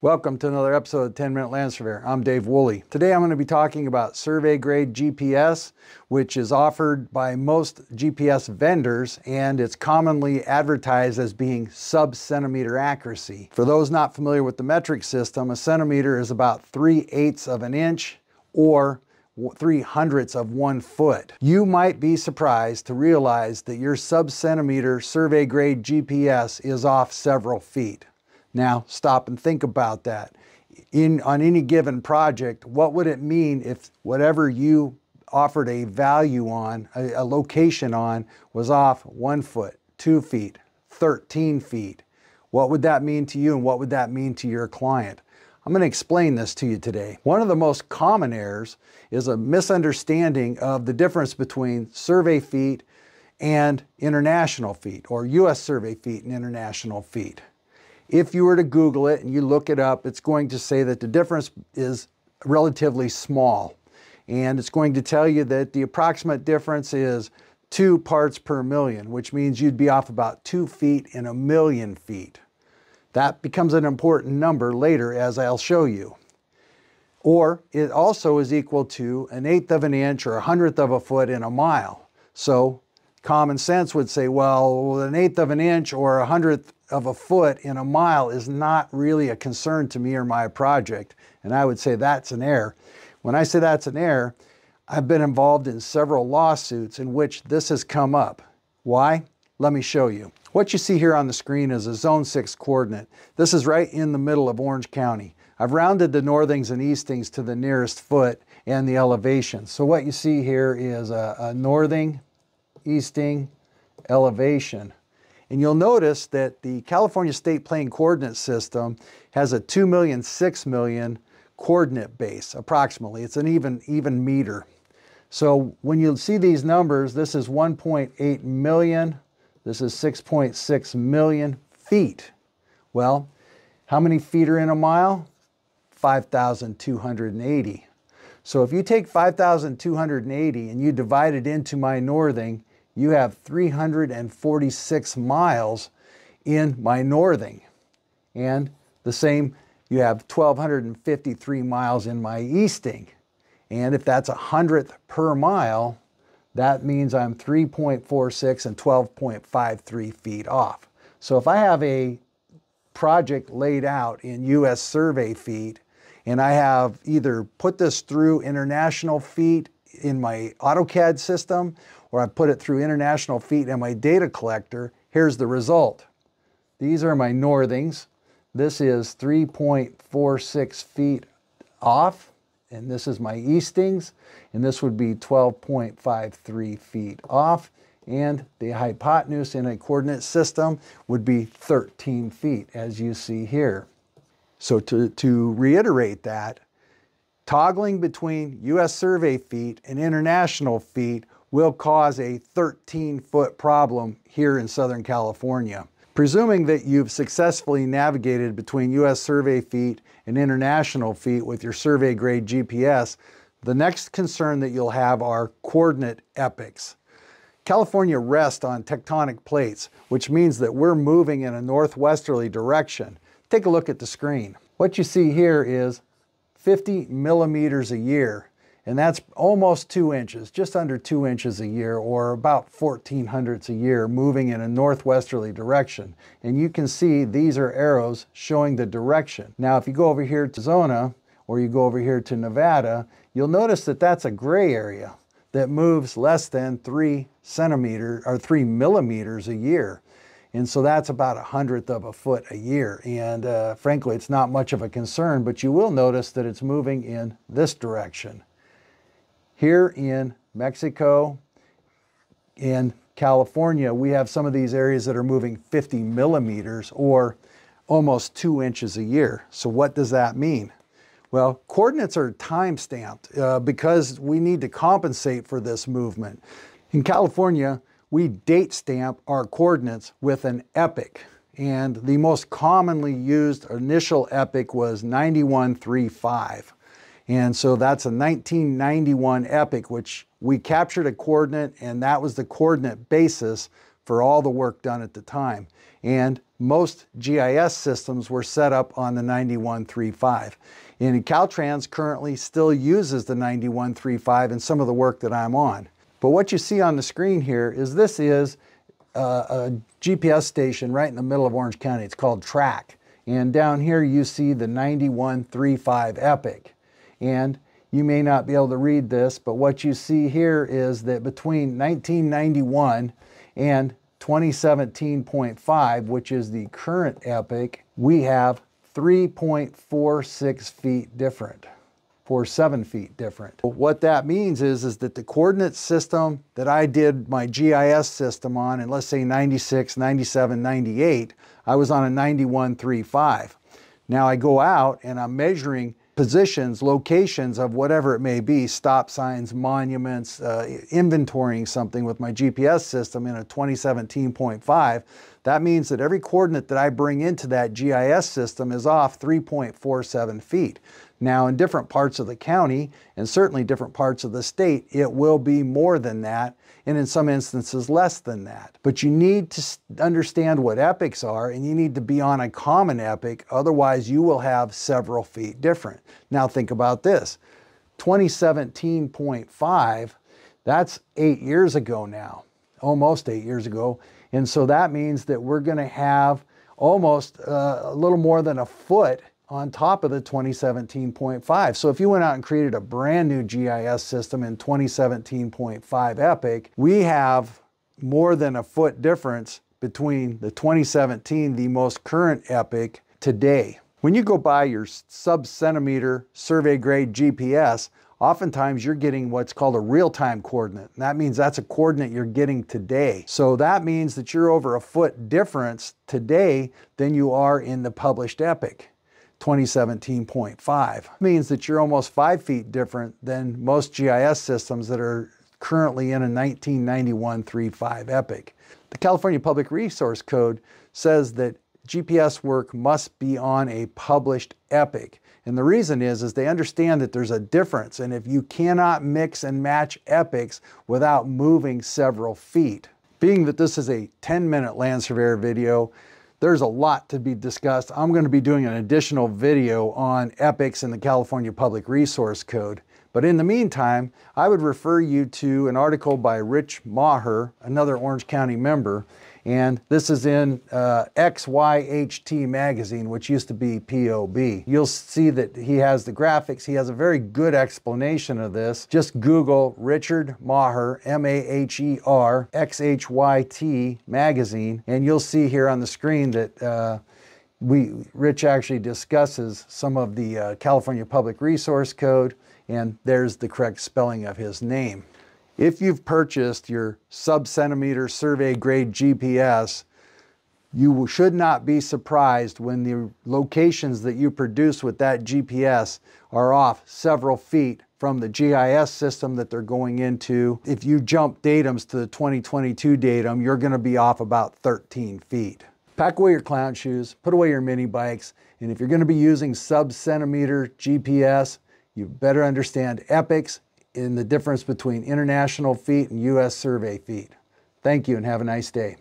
Welcome to another episode of 10 Minute Land Surveyor. I'm Dave Woolley. Today I'm going to be talking about survey grade GPS, which is offered by most GPS vendors and it's commonly advertised as being sub centimeter accuracy. For those not familiar with the metric system, a centimeter is about 3 eighths of an inch or 3 hundredths of one foot. You might be surprised to realize that your sub centimeter survey grade GPS is off several feet. Now, stop and think about that. In, on any given project, what would it mean if whatever you offered a value on, a, a location on, was off one foot, two feet, 13 feet? What would that mean to you and what would that mean to your client? I'm going to explain this to you today. One of the most common errors is a misunderstanding of the difference between survey feet and international feet, or U.S. survey feet and international feet. If you were to Google it and you look it up, it's going to say that the difference is relatively small. And it's going to tell you that the approximate difference is two parts per million, which means you'd be off about two feet in a million feet. That becomes an important number later as I'll show you. Or it also is equal to an eighth of an inch or a hundredth of a foot in a mile. So common sense would say, well, an eighth of an inch or a hundredth of a foot in a mile is not really a concern to me or my project. And I would say that's an error. When I say that's an error, I've been involved in several lawsuits in which this has come up. Why? Let me show you. What you see here on the screen is a zone 6 coordinate. This is right in the middle of Orange County. I've rounded the northings and eastings to the nearest foot and the elevation. So what you see here is a, a northing, easting, elevation. And you'll notice that the California State Plane Coordinate System has a 2 million, 6 million coordinate base, approximately. It's an even, even meter. So when you see these numbers, this is 1.8 million, this is 6.6 .6 million feet. Well, how many feet are in a mile? 5,280. So if you take 5,280 and you divide it into my northing, you have 346 miles in my northing. And the same, you have 1,253 miles in my easting. And if that's a hundredth per mile, that means I'm 3.46 and 12.53 feet off. So if I have a project laid out in US survey feet, and I have either put this through international feet in my AutoCAD system, or I put it through international feet and my data collector, here's the result. These are my northings. This is 3.46 feet off, and this is my eastings, and this would be 12.53 feet off, and the hypotenuse in a coordinate system would be 13 feet, as you see here. So to, to reiterate that, toggling between U.S. survey feet and international feet will cause a 13 foot problem here in Southern California. Presuming that you've successfully navigated between US survey feet and international feet with your survey grade GPS, the next concern that you'll have are coordinate epochs. California rests on tectonic plates, which means that we're moving in a northwesterly direction. Take a look at the screen. What you see here is 50 millimeters a year and that's almost two inches, just under two inches a year, or about 14 hundredths a year, moving in a northwesterly direction. And you can see these are arrows showing the direction. Now, if you go over here to Arizona, or you go over here to Nevada, you'll notice that that's a gray area that moves less than three centimeters or three millimeters a year. And so that's about a hundredth of a foot a year. And uh, frankly, it's not much of a concern, but you will notice that it's moving in this direction. Here in Mexico, in California, we have some of these areas that are moving 50 millimeters or almost two inches a year. So what does that mean? Well, coordinates are time stamped uh, because we need to compensate for this movement. In California, we date stamp our coordinates with an epoch. And the most commonly used initial epoch was 9135. And so that's a 1991 epoch, which we captured a coordinate, and that was the coordinate basis for all the work done at the time. And most GIS systems were set up on the 9135. And Caltrans currently still uses the 9135 in some of the work that I'm on. But what you see on the screen here is this is uh, a GPS station right in the middle of Orange County. It's called Track. And down here you see the 9135 Epoch. And you may not be able to read this, but what you see here is that between 1991 and 2017.5, which is the current epoch, we have 3.46 feet different, for seven feet different. What that means is, is that the coordinate system that I did my GIS system on, and let's say 96, 97, 98, I was on a 91.35. Now I go out and I'm measuring positions, locations of whatever it may be, stop signs, monuments, uh, inventorying something with my GPS system in a 2017.5, that means that every coordinate that I bring into that GIS system is off 3.47 feet. Now, in different parts of the county, and certainly different parts of the state, it will be more than that, and in some instances less than that. But you need to understand what epochs are, and you need to be on a common epoch, otherwise you will have several feet different. Now think about this, 2017.5, that's eight years ago now, almost eight years ago, and so that means that we're gonna have almost uh, a little more than a foot on top of the 2017.5. So if you went out and created a brand new GIS system in 2017.5 Epoch, we have more than a foot difference between the 2017, the most current Epoch, today. When you go buy your sub-centimeter survey grade GPS, oftentimes you're getting what's called a real-time coordinate. And that means that's a coordinate you're getting today. So that means that you're over a foot difference today than you are in the published EPOCH. 2017.5 means that you're almost five feet different than most GIS systems that are currently in a 1991 3.5 EPOCH. The California Public Resource Code says that GPS work must be on a published EPOCH. And the reason is, is they understand that there's a difference. And if you cannot mix and match epochs without moving several feet, being that this is a 10 minute land surveyor video, there's a lot to be discussed. I'm going to be doing an additional video on epochs in the California Public Resource Code. But in the meantime, I would refer you to an article by Rich Maher, another Orange County member, and this is in uh, XYHT magazine, which used to be POB. You'll see that he has the graphics. He has a very good explanation of this. Just Google Richard Maher, M-A-H-E-R, X-H-Y-T magazine, and you'll see here on the screen that uh, we, Rich actually discusses some of the uh, California Public Resource Code, and there's the correct spelling of his name. If you've purchased your sub-centimeter survey grade GPS, you should not be surprised when the locations that you produce with that GPS are off several feet from the GIS system that they're going into. If you jump datums to the 2022 datum, you're gonna be off about 13 feet. Pack away your clown shoes, put away your mini bikes, and if you're gonna be using sub-centimeter GPS, you better understand epochs in the difference between international feet and U.S. survey feet. Thank you and have a nice day.